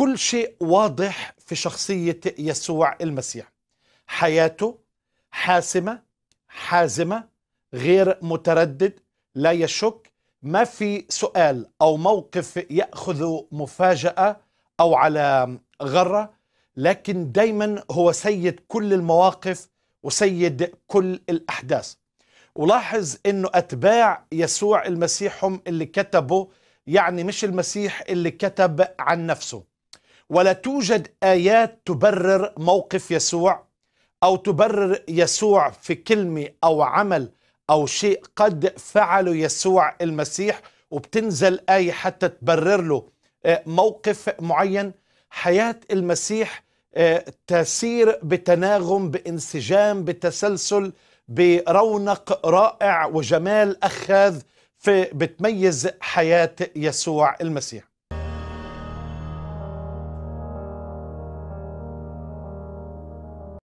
كل شيء واضح في شخصية يسوع المسيح. حياته حاسمة حازمة غير متردد لا يشك. ما في سؤال أو موقف يأخذ مفاجأة أو على غرة لكن دايما هو سيد كل المواقف وسيد كل الأحداث. ولاحظ أنه أتباع يسوع المسيح هم اللي كتبوا يعني مش المسيح اللي كتب عن نفسه. ولا توجد آيات تبرر موقف يسوع أو تبرر يسوع في كلمة أو عمل أو شيء قد فعله يسوع المسيح وبتنزل آية حتى تبرر له موقف معين. حياة المسيح تسير بتناغم بانسجام بتسلسل برونق رائع وجمال أخاذ في بتميز حياة يسوع المسيح.